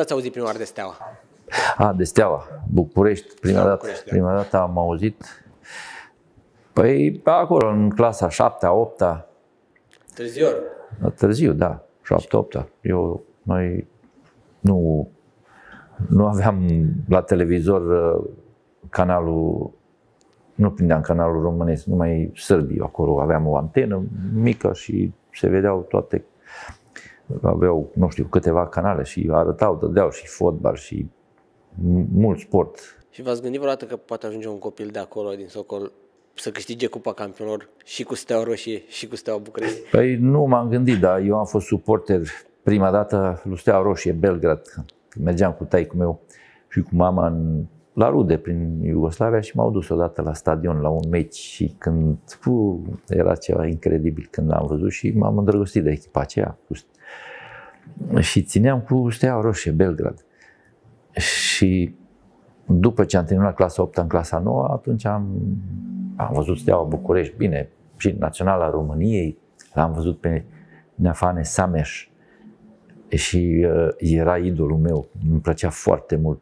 Când ați auzit prima oară de Steaua? A, de Steaua, București. Prima, dată, București, da. prima dată am auzit. Păi acolo, în clasa 7 a 8 -a, Târziu. târziu, da, 7 8 -a. Eu, noi nu, nu aveam la televizor uh, canalul, nu prindeam canalul românesc, numai sârbii. Acolo aveam o antenă mică și se vedeau toate aveau, nu știu, câteva canale și arătau, dădeau și fotbal și mult sport. Și v-ați gândit vreodată că poate ajunge un copil de acolo, din Socol, să câștige Cupa Campionilor și cu Steaua Roșie și cu Steaua București? Păi nu m-am gândit, dar eu am fost suporter prima dată lui Steaua Roșie, Belgrad. Când mergeam cu taicul meu și cu mama în, la rude prin Iugoslavia și m-au dus odată la stadion la un meci și când pu, era ceva incredibil când am văzut și m-am îndrăgostit de echipa aceea. Cu, și țineam cu Steaua Roșie, Belgrad. Și după ce am terminat clasa 8 în clasa 9, atunci am, am văzut Steaua București, bine, și Naționala României, l-am văzut pe Neafane Sameș și uh, era idolul meu, îmi plăcea foarte mult.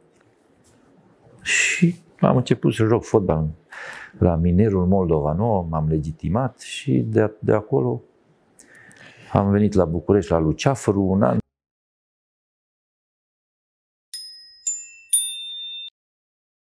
Și am început să joc fotbal la Minerul Moldova Nou, m-am legitimat și de, de acolo am venit la București, la Luceafăru, un an.